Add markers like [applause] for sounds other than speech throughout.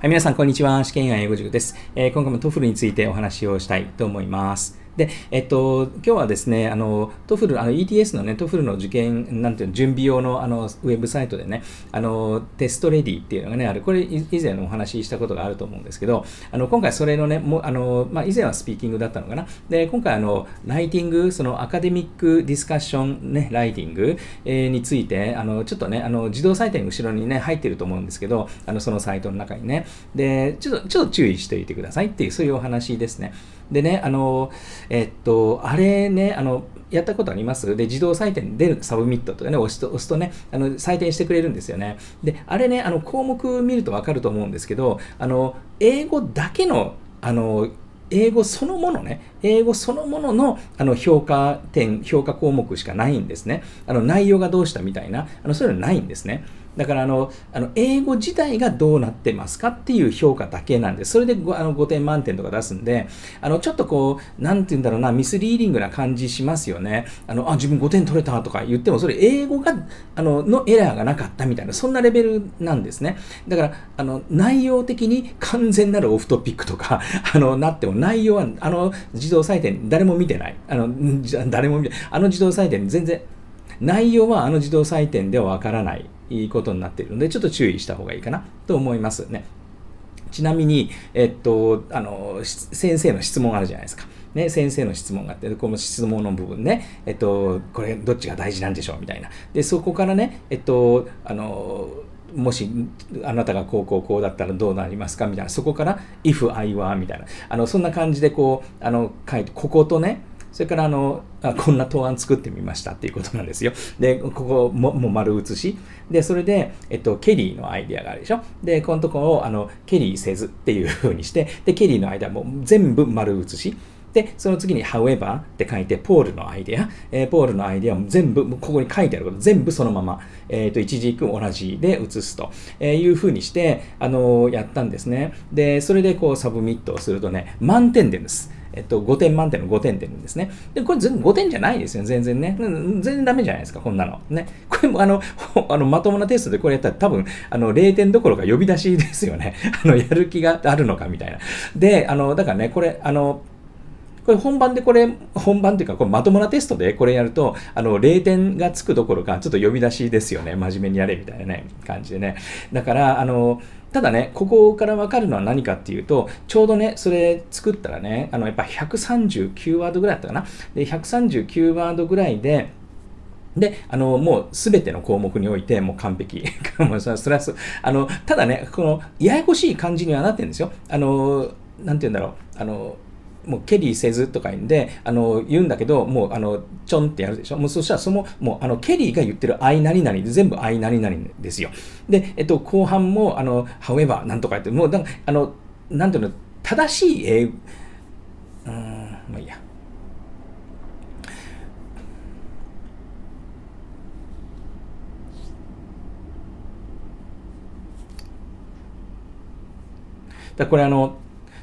はい、皆さん、こんにちは。試験員英語塾です、えー、今回も TOEFL についてお話をしたいと思います。で、えっと、今日はですね、あの、 TOEFL、あの、ETS のね、 TOEFL の受験、なんていうの、準備用の、あの、ウェブサイトでね、あの、 TestReady っていうのがね、ある、これ、以前お話ししたことがあると思うんですけど、あの、今回それのね、もあの、まあ、以前はスピーキングだったのかな。で、今回、あの、ライティング、その Academic Discussion ね、ライティング、えー、について、あの、ちょっとね、あの、自動採点後ろにね、入ってると思うんですけど、あの、そのサイトの中にね。で、ちょっと、ちょっと注意しておいてくださいっていう、そういうお話ですね。でね、あの、えっと、あれね、あの、やったことあります？で、自動採点で submit とかね、押すと、押すとね、あの、採点してくれるんですよね。で、あれね、あの、項目見るとわかると思うんですけど、あの、英語だけの、あの、英語そのものね、英語そのもののあの評価点、評価項目しかないんですね。あの内容がどうしたみたいな、あのそういうのないんですね。だからあの、あの英語自体がどうなってますかっていう評価だけなんで。それで 5, あの5点満点とか出すんで、あのちょっとこう、なんて言うんだろうな、ミスリーディングな感じしますよね。あの、あ、自分5点取れたとか言っても、それ英語が、あの、のエラーがなかったみたいな、そんなレベルなんですね。だから、あの、内容的に完全なるオフトピックとか、[laughs] あの、なっても内容は、あの、自動採点誰も見てない。あの、誰も見てない。あの自動採点全然、内容はあの自動採点ではわからない。いいことになっているので、ちょっと注意した方がいいかなと思いますね。ちなみに、えっと、あの、先生の質問あるじゃないですか。ね、先生の質問があって、この質問の部分ね、えっと、これどっちが大事なんでしょうみたいな。で、そこからね、えっと、あの、もしあなたがこうこうこうだったらどうなりますかみたいな、そこから if I were みたいな、あのそんな感じでこう、あの書いて、こことね、それからあのあこんな答案作ってみましたっていうことなんですよ。で、ここももう丸写し。で、それで、えっと、ケリーのアイディアがあるでしょ。で、このとこをあのケリー says っていう風にして、で、ケリーのアイデアも全部丸写し。で、その次に however って書いて、ポールのアイディア、えー、ポールのアイディアも全部、ここに書いてあること全部そのまま、えっ、ー、と、一字一句同じで写すとえいうふうにして、あのー、やったんですね。で、それでこう submit をするとね、満点です。えっと、5点満点の5点出るんですね。で、これ全5点じゃないですよ、全然ね。全然ダメじゃないですか、こんなの。ね。これもあの、[laughs] あのまともなテストでこれやったら多分、あの、0点どころか呼び出しですよね。[laughs] あの、やる気があるのかみたいな。で、あの、だからね、これ、あの、これ本番でこれ、本番っていうか、これまともなテストでこれやると、あの、0点がつくどころか、ちょっと呼び出しですよね。真面目にやれみたいなね、感じでね。だから、あの、ただね、ここからわかるのは何かっていうと、ちょうどね、それ作ったらね、あの、やっぱ139ワードぐらいだったかな。で、139ワードぐらいで、で、あの、もうすべての項目においてもう完璧。[laughs] それはあの、ただね、この、ややこしい感じにはなってるんですよ。あの、なんて言うんだろう。あの、もうケリーせずとか言うんで、あの、言うんだけど、もう、あの、ちょんってやるでしょ？もうそしたら、その、もう、あの、ケリーが言ってる愛何々で全部愛何々ですよ。で、えっと、後半も、あの、however なんとか言って、もう、だあの、なんていうの、正しい英語、うん、まあいいや。だこれあの、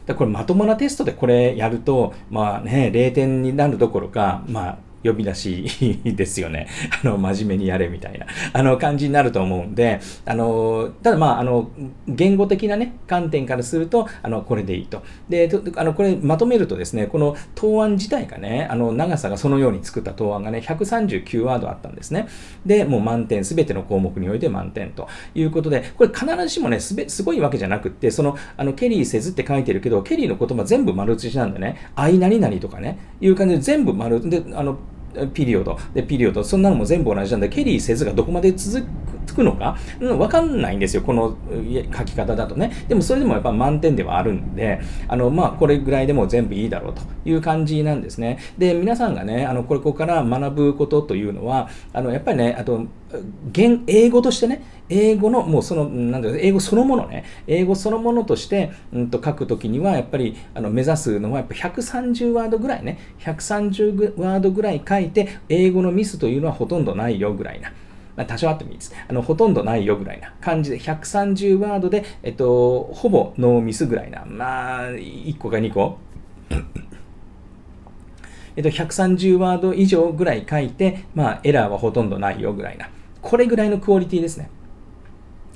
だこれまともなテストでこれやると、まあね、0点になるどころか、まあ、呼び出し [laughs] ですよね。[laughs] あの、真面目にやれみたいな、あの、感じになると思うんで、あの、ただまあ、あの、言語的なね、観点からすると、あの、これでいいと。で、あの、これまとめるとですね、この答案自体がね、あの、長さがそのように作った答案がね、139ワードあったんですね。で、もう満点、すべての項目において満点ということで、これ必ずしもね、すべ、すごいわけじゃなくって、その、あの、ケリーせずって書いてるけど、ケリーの言葉全部丸写しなんでね、愛何々とかね、いう感じで全部丸、で、あの、ピリオド、で、ピリオド、そんなのも全部同じなんで、ケリーせずがどこまで続くのか、うん、わかんないんですよ、この書き方だとね。でもそれでもやっぱ満点ではあるんで、あの、まあ、これぐらいでも全部いいだろうという感じなんですね。で、皆さんがね、あの、これここから学ぶことというのは、あの、やっぱりね、あと、英語としてね、英語の、もうその、なんだろう、英語そのものね、英語そのものとして、うんと書くときには、やっぱり、あの、目指すのは、やっぱ130ワードぐらいね、130ワードぐらい書いて、英語のミスというのはほとんどないよぐらいな。まあ、多少あってもいいです。あの、ほとんどないよぐらいな感じで、130ワードで、えっと、ほぼノーミスぐらいな。まあ、1個か2個。えっと、130ワード以上ぐらい書いて、まあ、エラーはほとんどないよぐらいな。これぐらいのクオリティですね。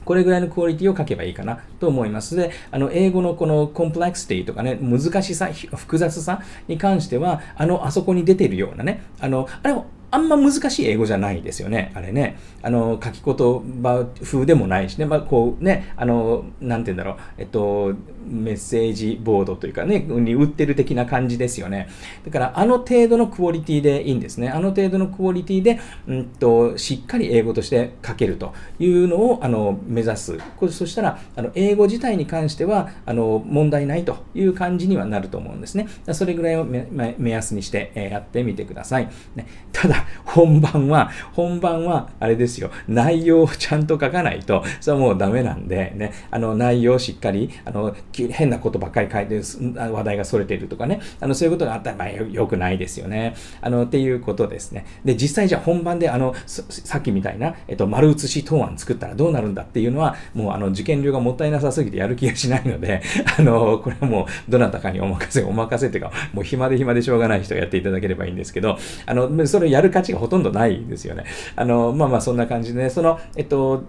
これぐらいのクオリティを書けばいいかなと思います。で、あの、英語のこのコンプレクシティとかね、難しさ、複雑さに関しては、あの、あそこに出てるようなね、あの、あれあんま難しい英語じゃないですよね。あれね。あの、書き言葉風でもないしね。まあ、こうね、あの、なんて言うんだろう。えっと、メッセージボードというかね、に売ってる的な感じですよね。だから、あの程度のクオリティでいいんですね。あの程度のクオリティで、うんと、しっかり英語として書けるというのを、あの、目指す。そしたら、あの、英語自体に関しては、あの、問題ないという感じにはなると思うんですね。それぐらいを目安にしてやってみてください。ね、ただ、本番は、本番は、あれですよ、内容をちゃんと書かないと、それはもうダメなんで、ね、あの、内容をしっかり、あの、変なことばっかり書いて、話題が逸れているとかね、あの、そういうことがあったら、まあ、よくないですよね。あの、っていうことですね。で、実際じゃあ本番で、あの、さっきみたいな、えっと、丸写し答案作ったらどうなるんだっていうのは、もう、あの、受験料がもったいなさすぎてやる気がしないので、[laughs] あの、これはもう、どなたかにお任せ、お任せっていうか、もう暇で暇でしょうがない人がやっていただければいいんですけど、あの、それやる価値がほとんどないですよね。あの、まあまあ、そんな感じでね、その、えっと、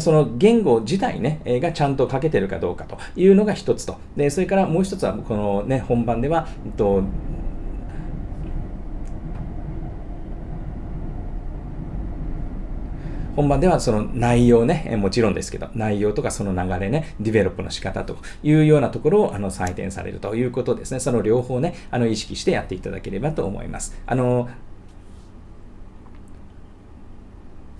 その言語自体ね、がちゃんと書けてるかどうかというのが一つと。で、それからもう一つは、このね、本番では、えっと、本番ではその内容ね、もちろんですけど、内容とかその流れね、ディベロップの仕方というようなところをあの採点されるということですね。その両方ね、あの意識してやっていただければと思います。あの、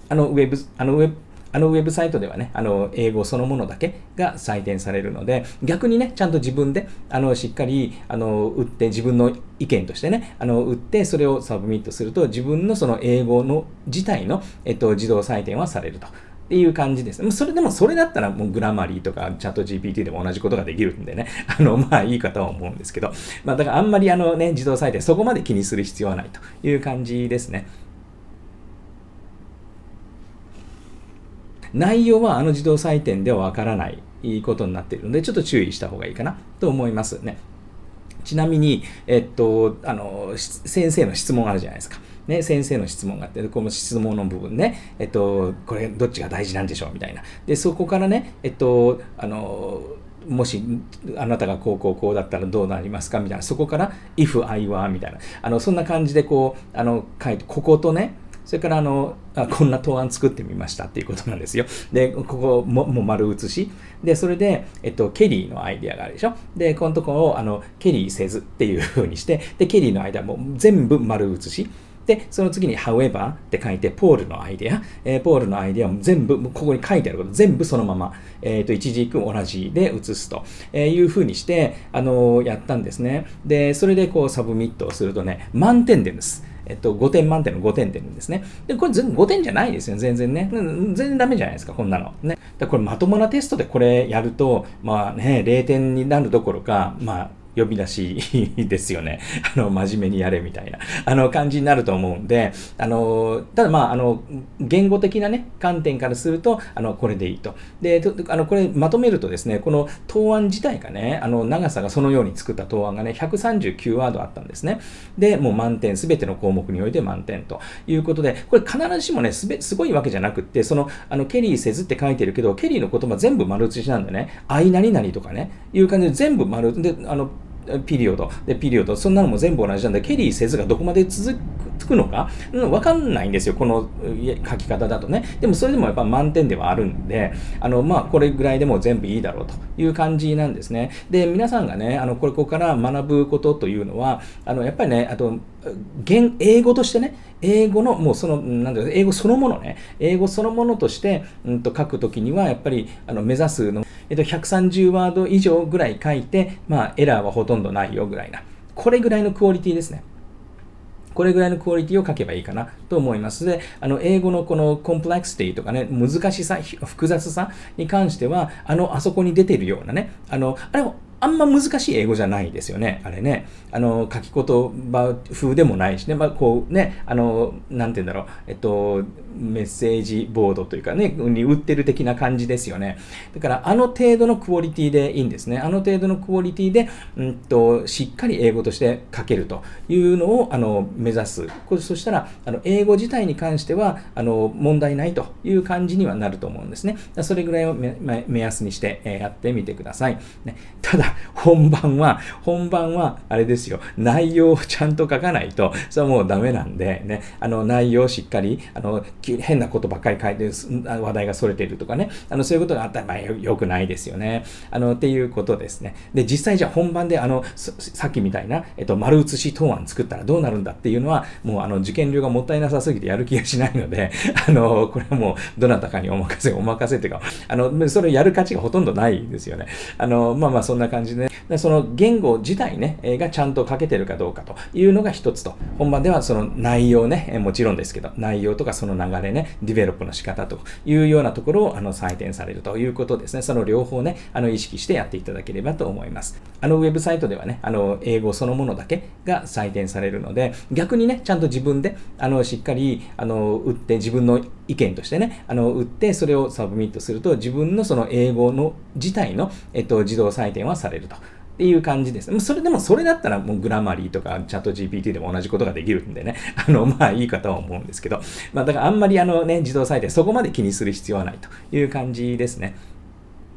あのウェブ、あのウェブ、あのウェブサイトではね、あの英語そのものだけが採点されるので、逆にね、ちゃんと自分であのしっかりあの打って、自分の意見としてね、あの打って、それを submit すると、自分のその英語の自体の、えっと、自動採点はされると。っていう感じです。それでも、それだったらもう Grammarly とかチャット GPT でも同じことができるんでね、[laughs] あの、まあいいかとは思うんですけど、まあだからあんまりあのね、自動採点そこまで気にする必要はないという感じですね。内容はあの自動採点ではわからないことになっているので、ちょっと注意した方がいいかなと思いますね。ちなみに、えっと、あの、先生の質問あるじゃないですか。ね、先生の質問があって、この質問の部分ね、えっと、これどっちが大事なんでしょうみたいな。で、そこからね、えっと、あの、もしあなたがこうこうこうだったらどうなりますかみたいな、そこから if I were みたいな、あのそんな感じでこう、あの書いて、こことね、それからあのあこんな答案作ってみましたっていうことなんですよ。で、ここももう丸写し。で、それで、えっと、ケリーのアイディアがあるでしょ。で、このところをあのケリーせずっていう風にして、で、ケリーのアイデアも全部丸写し。で、その次に however って書いて、ポールのアイデア、えー、ポールのアイデアも全部、ここに書いてあること、全部そのまま、えっ、ー、と、一字一句同じで写すとえいうふうにして、あのー、やったんですね。で、それでこう、 submit をするとね、満点です。えっと、5点満点の5点点ですね。で、これ全5点じゃないですよ、全然ね。全然ダメじゃないですか、こんなの。ね。だこれまともなテストでこれやると、まあね、0点になるどころか、まあ、呼び出しですよね。[laughs] あの、真面目にやれみたいな、[laughs] あの、感じになると思うんで、あの、ただまあ、あの、言語的なね、観点からすると、あの、これでいいと。で、あの、これまとめるとですね、この答案自体がね、あの、長さがそのように作った答案がね、139ワードあったんですね。で、もう満点、すべての項目において満点ということで、これ必ずしもね、すべ、すごいわけじゃなくって、その、あの、ケリーせずって書いてるけど、ケリーの言葉全部丸写しなんでね、愛何々とかね、いう感じで全部丸、で、あの、ピリオド、で、ピリオド、そんなのも全部同じなんで、ケリーせずがどこまで続くのか、うん、わかんないんですよ、この書き方だとね。でもそれでもやっぱ満点ではあるんで、あの、まあ、これぐらいでも全部いいだろうという感じなんですね。で、皆さんがね、あの、これ、ここから学ぶことというのは、あの、やっぱりね、あと、英語としてね、英語の、もうその、なんだろう、英語そのものね、英語そのものとして、うんと書くときには、やっぱり、あの、目指すの、えっと、130ワード以上ぐらい書いて、まあ、エラーはほとんどないよぐらいな。これぐらいのクオリティですね。これぐらいのクオリティを書けばいいかなと思います。で、あの、英語のこのコンプレクシティとかね、難しさ、複雑さに関しては、あの、あそこに出てるようなね、あの、あれあんま難しい英語じゃないですよね、あれね。あの、書き言葉風でもないしね、まあ、こうね、あの、なんて言うんだろう、えっと、メッセージボードというかね、に売ってる的な感じですよね。だから、あの程度のクオリティでいいんですね。あの程度のクオリティで、うんと、しっかり英語として書けるというのを、あの、目指す。そしたら、あの、英語自体に関しては、あの、問題ないという感じにはなると思うんですね。それぐらいを目安にしてえやってみてください。ね、ただ、本番は、本番は、あれですよ、内容をちゃんと書かないと、それはもうダメなんで、ね、あの、内容をしっかり、あの、変なことばっかり書いて、話題がそれているとかね、あの、そういうことがあったら、まあ、よくないですよね。あの、っていうことですね。で、実際じゃあ本番で、あの、さっきみたいな、えっと、丸写し答案作ったらどうなるんだっていうのは、もう、あの、受験料がもったいなさすぎてやる気がしないので、あの、これはもう、どなたかにお任せ、お任せっていうか、あの、それやる価値がほとんどないですよね。あの、まあまあ、そんな感じ感じで、ね、その言語自体ね、がちゃんと書けてるかどうかというのが一つと、本番ではその内容ね、もちろんですけど、内容とかその流れね、ディベロップの仕方というようなところをあの採点されるということですね。その両方ね、あの意識してやっていただければと思います。あのウェブサイトではね、あの英語そのものだけが採点されるので、逆にね、ちゃんと自分であのしっかりあの打って自分の意見としてね、あの打ってそれを submit すると自分のその英語の自体の、えっと、自動採点はされると。っていう感じです。それでもそれだったらもう Grammarly とかチャット GPT でも同じことができるんでね、[laughs] あの、まあいいかとは思うんですけど、まあだからあんまりあのね、自動採点そこまで気にする必要はないという感じですね。